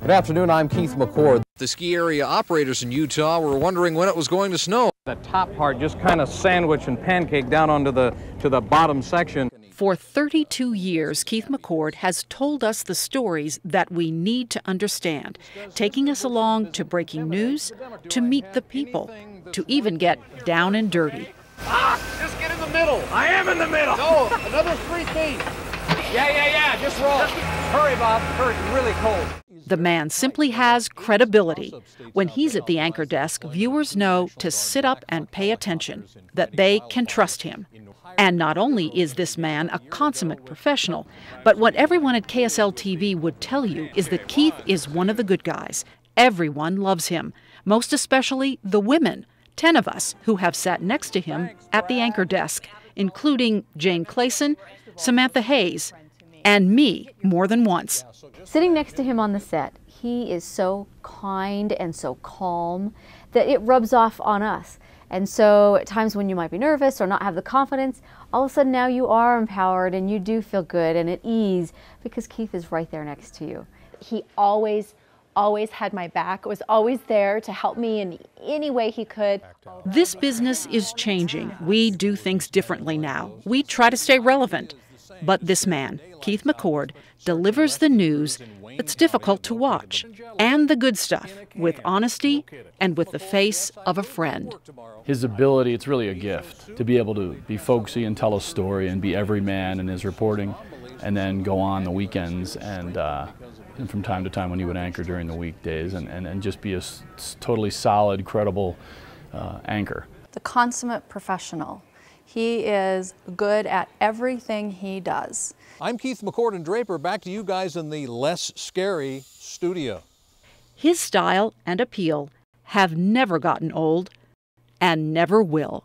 Good afternoon, I'm Keith McCord. The ski area operators in Utah were wondering when it was going to snow. The top part just kind of sandwich and pancake down onto the to the bottom section. For 32 years, Keith McCord has told us the stories that we need to understand, taking us along to breaking news, to meet the people, to even get down and dirty. Ah, just get in the middle. I am in the middle. No, another three feet. Yeah, yeah, yeah. Just roll. Hurry, Bob. Hurry. Really cold. The man simply has credibility. When he's at the anchor desk, viewers know to sit up and pay attention, that they can trust him. And not only is this man a consummate professional, but what everyone at KSL TV would tell you is that Keith is one of the good guys. Everyone loves him, most especially the women, 10 of us who have sat next to him at the anchor desk, including Jane Clayson, Samantha Hayes, and me more than once. Sitting next to him on the set, he is so kind and so calm that it rubs off on us. And so at times when you might be nervous or not have the confidence, all of a sudden now you are empowered and you do feel good and at ease because Keith is right there next to you. He always always had my back, was always there to help me in any way he could. This business is changing. We do things differently now. We try to stay relevant. But this man, Keith McCord, delivers the news that's difficult to watch and the good stuff with honesty and with the face of a friend. His ability, it's really a gift to be able to be folksy and tell a story and be every man in his reporting and then go on the weekends and, uh, and from time to time when he would anchor during the weekdays and, and, and just be a totally solid, credible uh, anchor. The consummate professional. He is good at everything he does. I'm Keith McCord and Draper, back to you guys in the less scary studio. His style and appeal have never gotten old and never will.